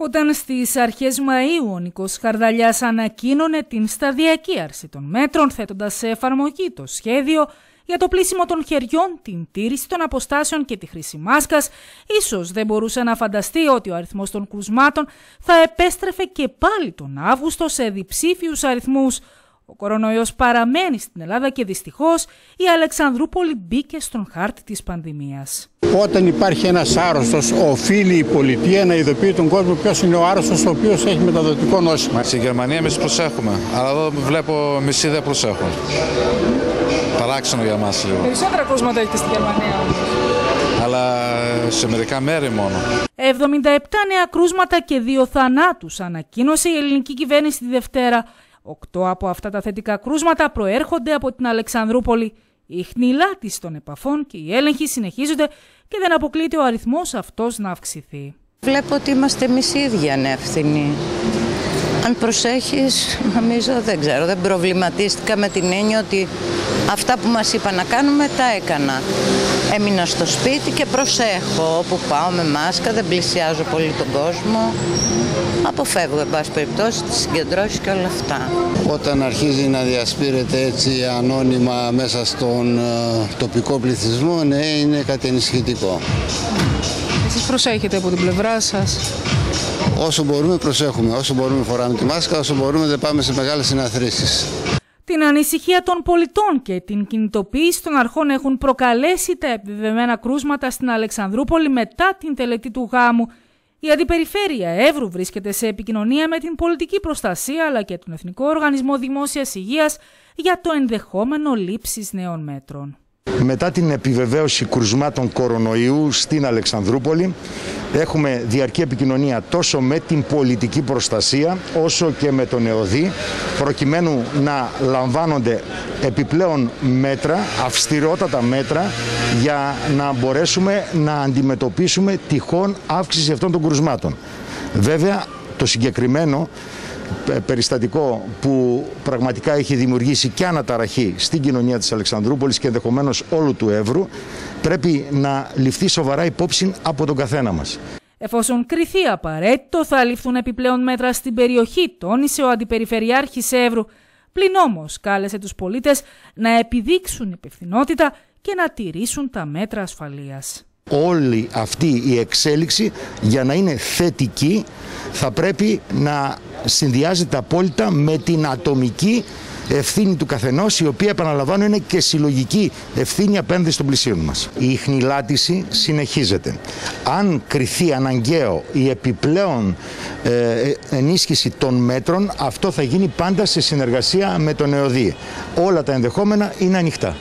Όταν στις αρχές Μαΐου ο Νικός Χαρδαλιάς ανακοίνωνε την σταδιακή άρση των μέτρων θέτοντας σε εφαρμογή το σχέδιο για το πλήσιμο των χεριών, την τήρηση των αποστάσεων και τη χρήση μάσκας, ίσως δεν μπορούσε να φανταστεί ότι ο αριθμός των κρουσμάτων θα επέστρεφε και πάλι τον Αύγουστο σε διψήφιους αριθμούς, ο κορονοϊός παραμένει στην Ελλάδα και δυστυχώς η Αλεξανδρούπολη μπήκε στον χάρτη της πανδημίας. Όταν υπάρχει ένας άρρωστος, οφείλει η πολιτεία να ειδοποιεί τον κόσμο ποιος είναι ο άρρωστος ο οποίος έχει μεταδοτικό νόσημα. Στη Γερμανία εμείς προσέχουμε, αλλά εδώ βλέπω μισή δεν προσέχουν. Παράξενο για μας λίγο. Περισσότερα κρούσματα έχετε στη Γερμανία αλλά σε μερικά μέρη μόνο. 77 νέα κρούσματα και δύο θανάτους ανακοίνωσε η ελληνική κυβέρνηση τη Δευτέρα Οκτώ από αυτά τα θετικά κρούσματα προέρχονται από την Αλεξανδρούπολη. Η χνηλάτιση των επαφών και οι έλεγχοι συνεχίζονται και δεν αποκλείεται ο αριθμός αυτός να αυξηθεί. Βλέπω ότι είμαστε εμείς ίδιοι ανεύθυνοι. Αν προσέχεις, νομίζω, δεν ξέρω, δεν προβληματίστηκα με την έννοια ότι αυτά που μας είπα να κάνουμε τα έκανα. Έμεινα στο σπίτι και προσέχω όπου πάω με μάσκα, δεν πλησιάζω πολύ τον κόσμο. Αποφεύγω, εν πάση περιπτώσει, τις συγκεντρώσεις και όλα αυτά. Όταν αρχίζει να διασπείρεται έτσι ανώνυμα μέσα στον ε, τοπικό πληθυσμό, ναι, είναι κάτι ενισχυτικό. Εσείς προσέχετε από την πλευρά σας; Όσο μπορούμε προσέχουμε, όσο μπορούμε φοράμε τη μάσκα, όσο μπορούμε δεν πάμε σε μεγάλες συναθρήσεις. Την ανησυχία των πολιτών και την κινητοποίηση των αρχών έχουν προκαλέσει τα επιβεβαιμένα κρούσματα στην Αλεξανδρούπολη μετά την τελετή του γάμου. Η Αντιπεριφέρεια Εύρου βρίσκεται σε επικοινωνία με την πολιτική προστασία αλλά και τον Εθνικό Οργανισμό Δημόσιας Υγείας για το ενδεχόμενο λήψης νέων μέτρων. Μετά την επιβεβαίωση κρουσμάτων κορονοϊού στην Αλεξανδρούπολη έχουμε διαρκή επικοινωνία τόσο με την πολιτική προστασία όσο και με τον ΕΟΔΗ προκειμένου να λαμβάνονται επιπλέον μέτρα, αυστηρότατα μέτρα για να μπορέσουμε να αντιμετωπίσουμε τυχόν αύξηση αυτών των κρουσμάτων. Βέβαια το συγκεκριμένο περιστατικό που πραγματικά έχει δημιουργήσει και αναταραχή στην κοινωνία της Αλεξανδρούπολης και ενδεχομένως όλου του Εύρου πρέπει να ληφθεί σοβαρά υπόψη από τον καθένα μας. Εφόσον κριθεί απαραίτητο θα ληφθούν επιπλέον μέτρα στην περιοχή, τόνισε ο Αντιπεριφερειάρχης Εύρου. Πλην όμως κάλεσε τους πολίτες να επιδείξουν υπευθυνότητα και να τηρήσουν τα μέτρα ασφαλείας όλη αυτή η εξέλιξη για να είναι θετική θα πρέπει να συνδυάζεται απόλυτα με την ατομική ευθύνη του καθενός η οποία επαναλαμβάνω είναι και συλλογική ευθύνη απέναντι στον πλησίον μας. Η χνηλάτιση συνεχίζεται. Αν κριθεί αναγκαίο η επιπλέον ε, ενίσχυση των μέτρων αυτό θα γίνει πάντα σε συνεργασία με τον ΕΟΔΗ. Όλα τα ενδεχόμενα είναι ανοιχτά.